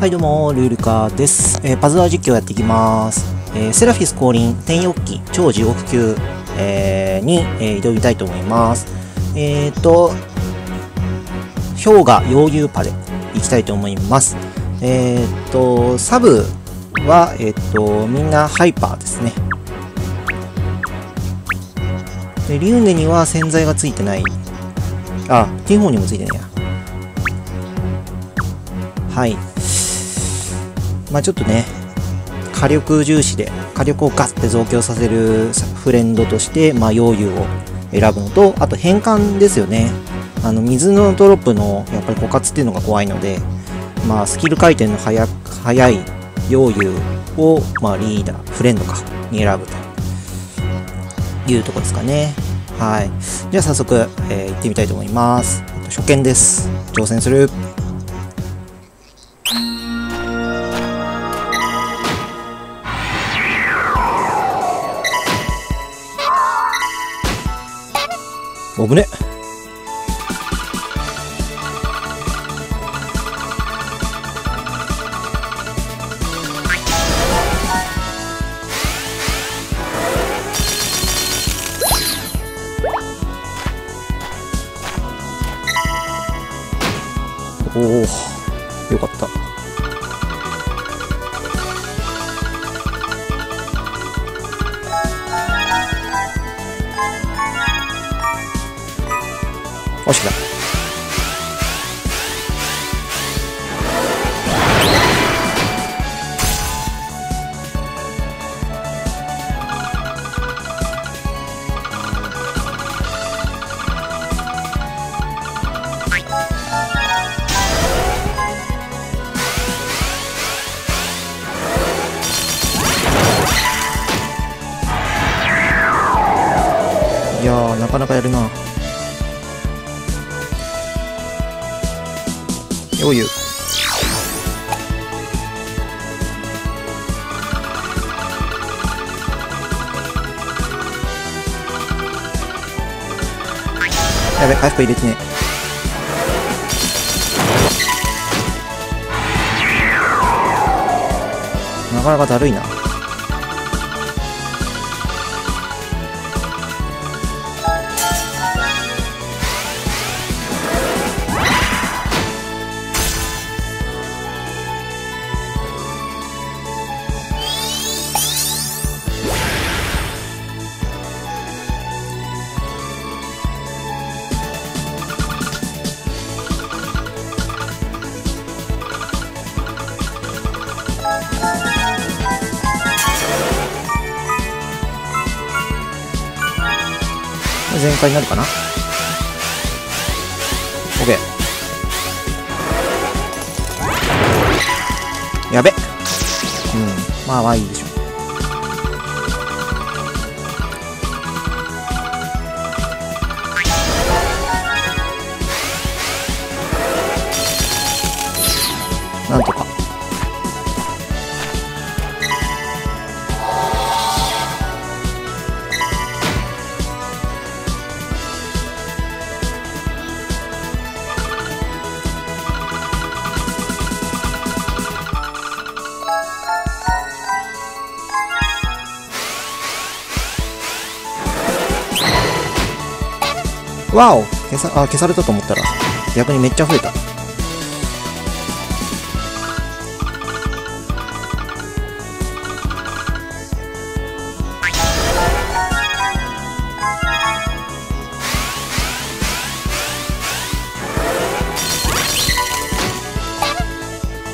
はいどうも、ルールカです。えー、パズドラ実況やっていきます。えー、セラフィス降臨、天翼機、超地獄級、えー、に、え挑みたいと思います。えっ、と、氷河溶融パでいきたいと思います。えっ、と、サブは、えっ、と、みんなハイパーですね。で、リュンネには洗剤がついてない。あ、ティンホーにもついてないや。はい。まあちょっとね、火力重視で、火力をガッて増強させるフレンドとして、まあ、溶融を選ぶのと、あと変換ですよね。あの、水のドロップの、やっぱり枯渇っていうのが怖いので、まあ、スキル回転の速い溶融を、まあ、リーダー、フレンドか、に選ぶというとこですかね。はい。じゃあ早速、えー、行ってみたいと思います。初見です。挑戦する。危ね。おおよかった。惜しくない。いやーなかなかやるな。余裕。やべ回復入れてね。なかなかだるいな。全開になるかな ?OK。やべ。うん。まあまあいいでしょう。なんとか。わお消さあ消されたと思ったら逆にめっちゃ増えた。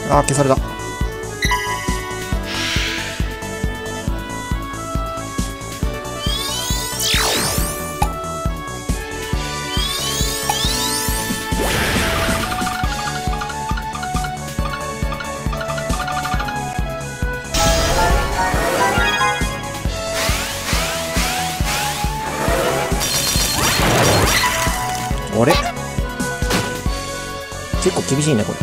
あ消された。しいねこれ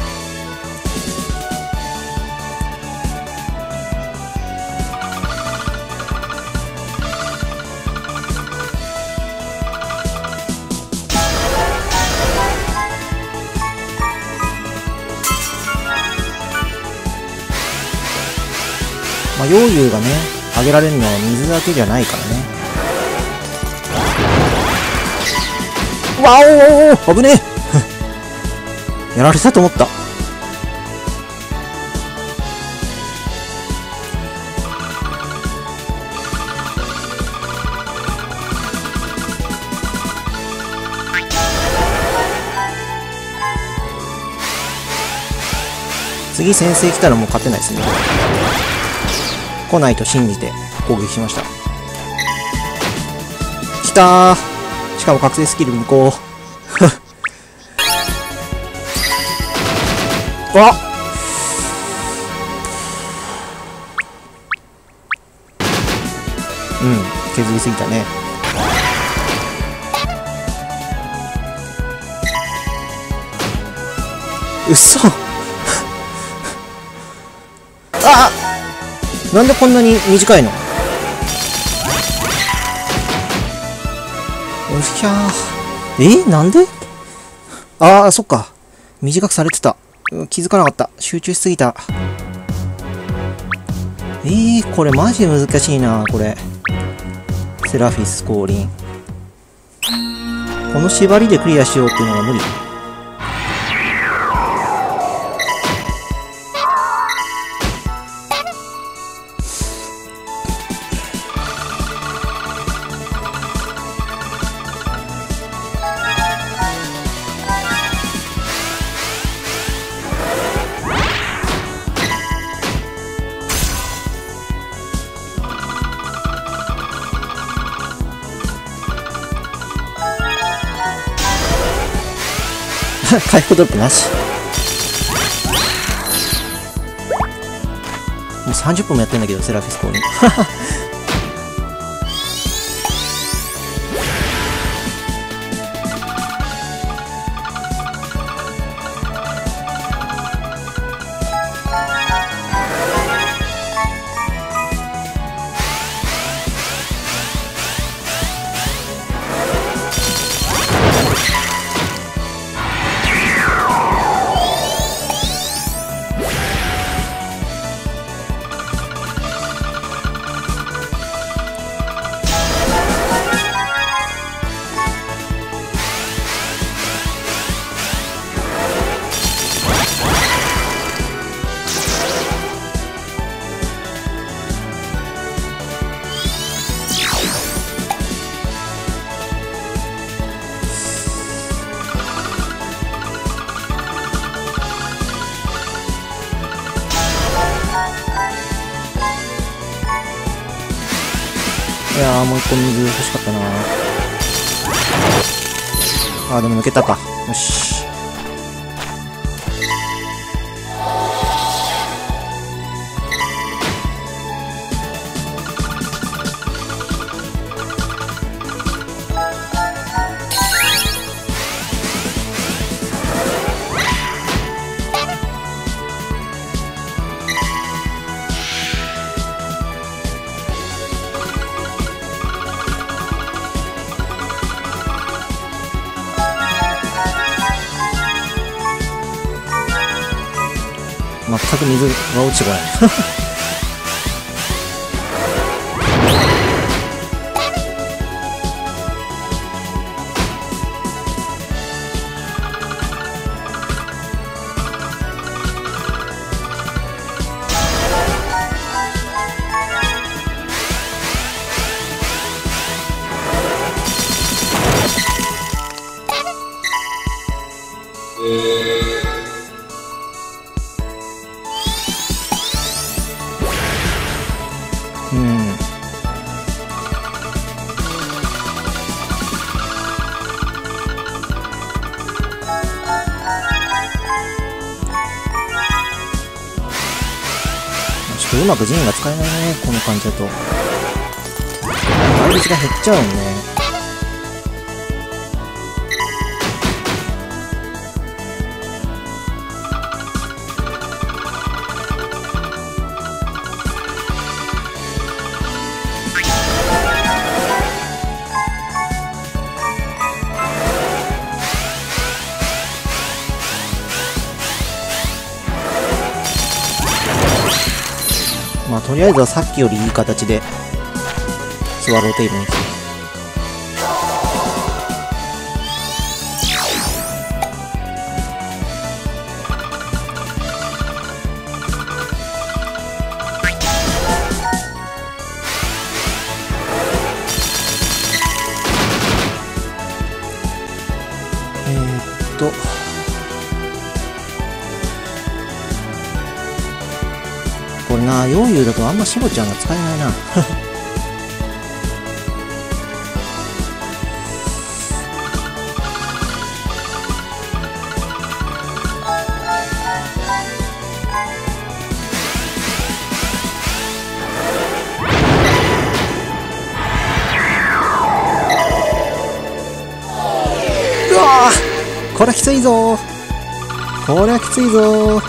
まあ、溶融がね、上げられるのは水だけじゃないからね。わおお危ねえやられたと思った。次先生来たらもう勝てないですね。来ないと信じて攻撃しました。来たしかも覚醒スキル無効。あうん、削りすぎたね。うそ あなんでこんなに短いの？よっしゃー。え？なんで？ああ、そっか。短くされてた。気づかなかった。集中しすぎた。えー、これマジで難しいな、これ。セラフィス降臨。この縛りでクリアしようっていうのが無理。回復ドロップなし。もう30分もやってんだけど、セラフィスコーやーもう一個水欲しかったな。あーでも抜けたか。よし。全く水が落ちてこない。うまく陣が使えないねこの感じだと。倍率が減っちゃうもんね。とりあえずはさっきよりいい形でスワローテイルに来てこれな、ヨーユだとあんまシロちゃんが使えないな。うわこれはきついぞこれはきついぞ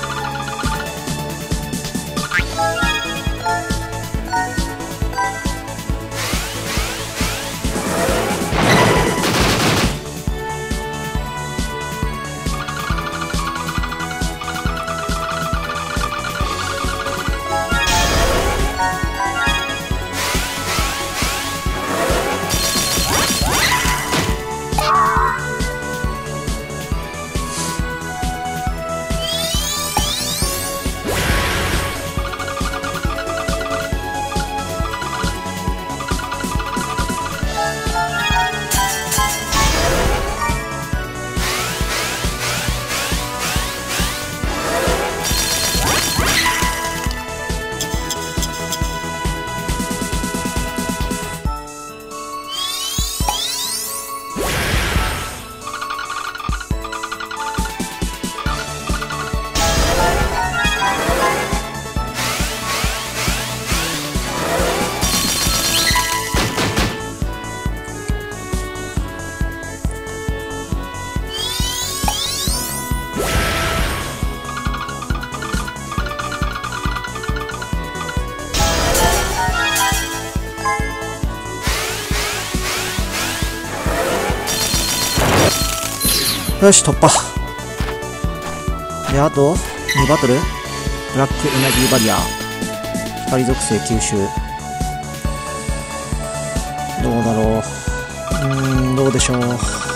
よし、突破。で、あと、2バトルブラックエナジーバリア。光属性吸収。どうだろう。うーん、どうでしょう。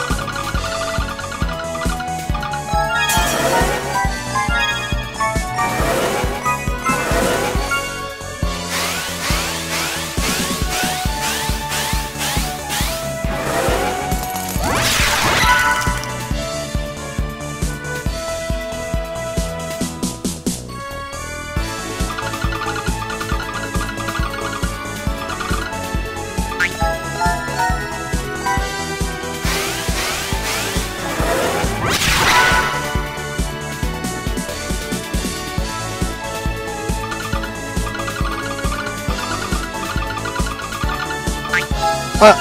あ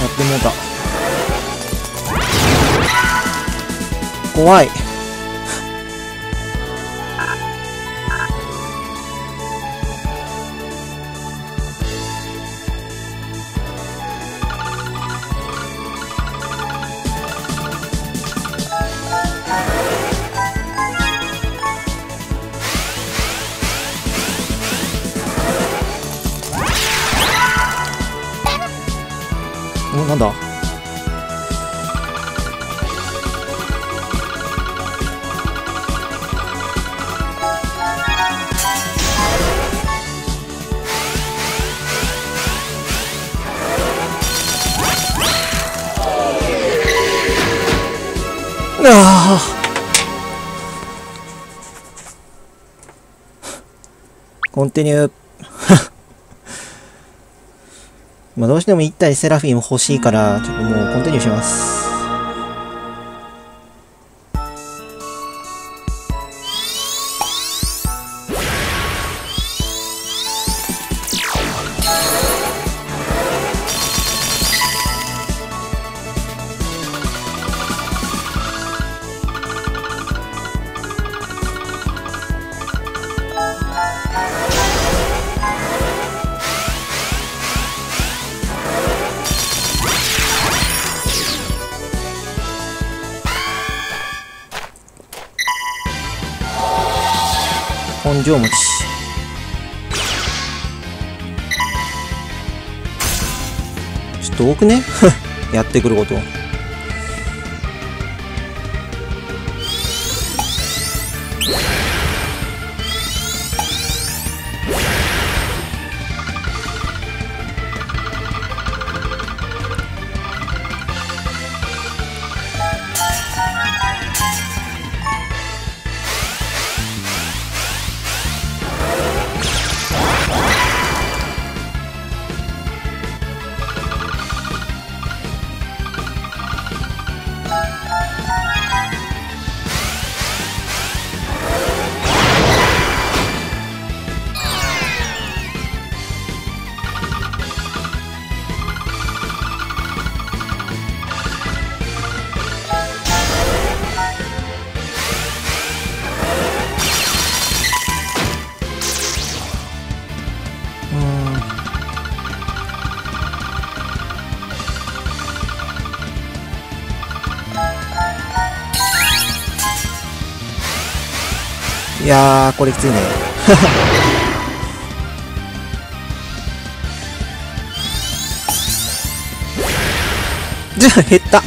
やってもうた。怖い。ああコンティニュー まあどうしても1体セラフィン欲しいから、ちょっともうコンティニューします。根性持ち。ちょっと多くね？やってくることいやーこれきついね。じゃあ減った。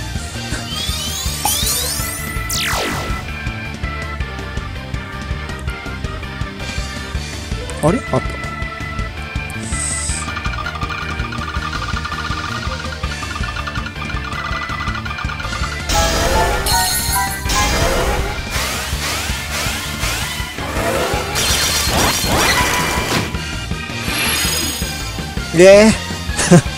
あれ？あった？で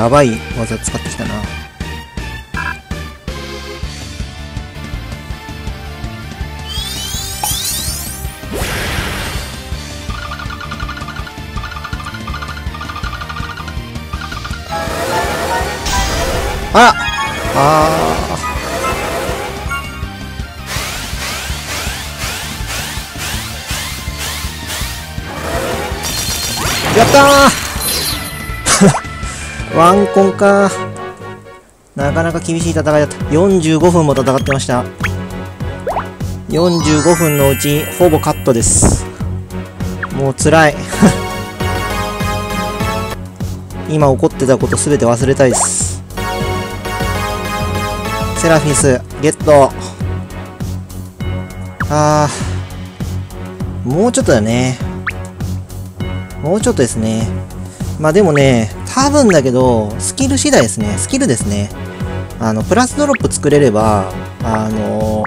やばい技使ってきたな。あらあー。やったー。ワンコンか。なかなか厳しい戦いだった。45分も戦ってました。45分のうちほぼカットです。もう辛い。今起こってたこと全て忘れたいです。セラフィスゲット。あー。もうちょっとだね。もうちょっとですね。まあでもね多分だけどスキル次第ですね。スキルですね。あのプラスドロップ作れればあの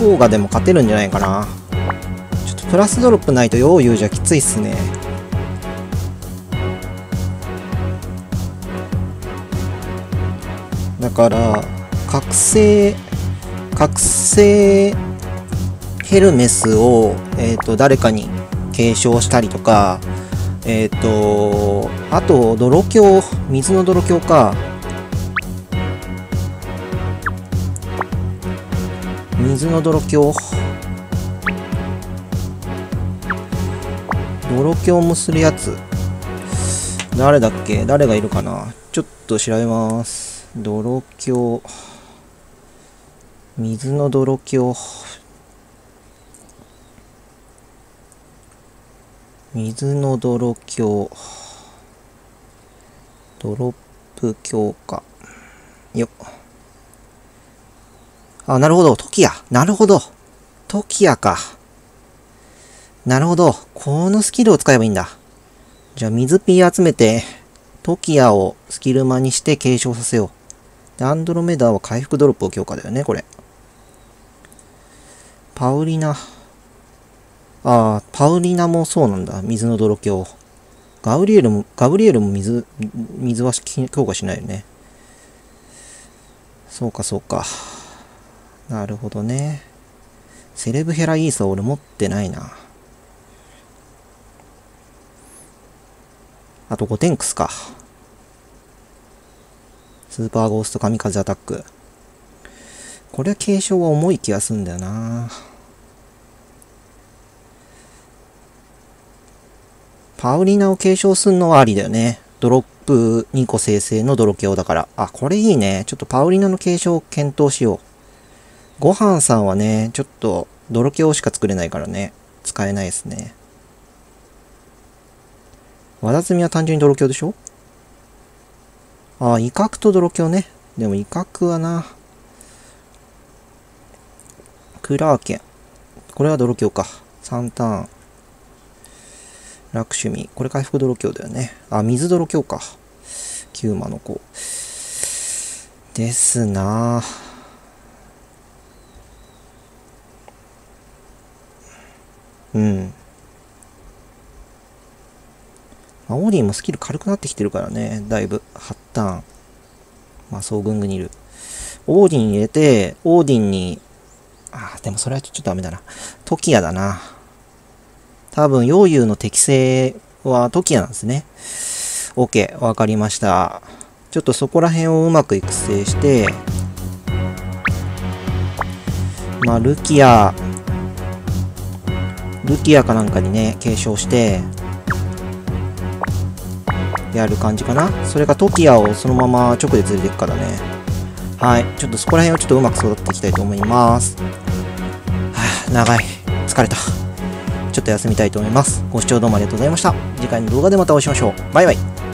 氷河でも勝てるんじゃないかな。ちょっとプラスドロップないとヨーユーじゃきついっすね。だから覚醒覚醒ヘルメスを、えー、と誰かに継承したりとかえっ、ー、とあと泥鏡水の泥鏡か。水の泥鏡泥鏡もするやつ。誰だっけ？誰がいるかな？ちょっと調べます。泥鏡水の泥鏡水の泥鏡ドロップ強化よあ、なるほど。トキヤ。なるほど。トキヤか。なるほど。このスキルを使えばいいんだ。じゃあ、水ピー集めて、トキアをスキルマにして継承させよう。で、アンドロメダは回復ドロップを強化だよね、これ。パウリナ。ああ、パウリナもそうなんだ。水の泥鏡。ガブリエルも、ガブリエルも水、水は強化しないよね。そうか、そうか。なるほどね。セレブヘライーサ俺持ってないな。あと5テンクスか。スーパーゴースト神風アタック。これは継承は重い気がするんだよな。パウリナを継承するのはありだよね。ドロップ2個生成の泥鏡だから。あ、これいいね。ちょっとパウリナの継承を検討しよう。ごはんさんはね、ちょっと泥鏡しか作れないからね。使えないですね。和田摘みは単純に泥鏡でしょ？ああ、威嚇と泥鏡ね。でも威嚇はな。クラーケン。これは泥鏡か。3ターン。楽趣味。これ回復泥鏡だよね。あ、水泥鏡か。キューマの子。ですなぁうん。まあ、オーディンもスキル軽くなってきてるからね。だいぶ。8ターン。まあ、そうぐんぐにいる。オーディン入れて、オーディンに、あ、でもそれはちょっとダメだな。トキアだな。多分、ヨーユーの適性はトキアなんですね。OK、わかりました。ちょっとそこら辺をうまく育成して、まあ、ルキア、ルキアかなんかにね、継承して、やる感じかな。それかトキアをそのまま直で連れていくからね。はい。ちょっとそこら辺をちょっとうまく育っていきたいと思います。はあ、長い。疲れた。ちょっと休みたいと思います。ご視聴どうもありがとうございました。次回の動画でまたお会いしましょう。バイバイ。